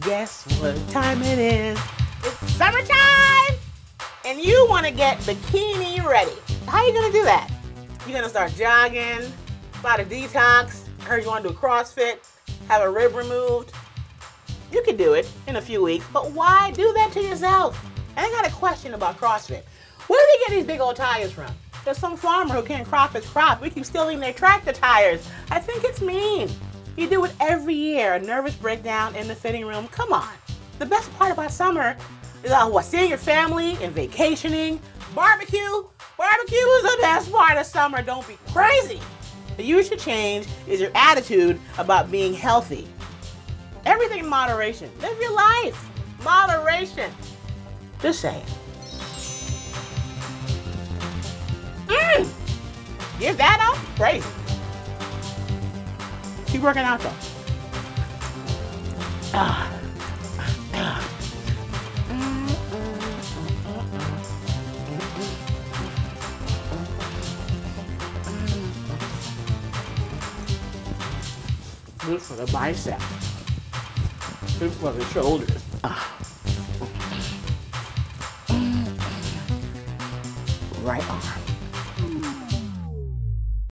Guess what time it is? It's summertime! And you want to get bikini ready. How are you going to do that? You're going to start jogging, start a detox. I heard you want to do a CrossFit, have a rib removed. You can do it in a few weeks, but why do that to yourself? And I got a question about CrossFit. Where do they get these big old tires from? There's some farmer who can't crop his crop. We keep stealing their tractor tires. I think it's mean. You do it every year, a nervous breakdown in the fitting room. Come on. The best part about summer is uh, what, seeing your family and vacationing. Barbecue. Barbecue is the best part of summer. Don't be crazy. The you should change is your attitude about being healthy. Everything in moderation. Live your life. Moderation. Just saying. Mm. Give that up? Crazy. Keep working out though. Ah. Good for the bicep. Good for the shoulders. Ah. Right arm.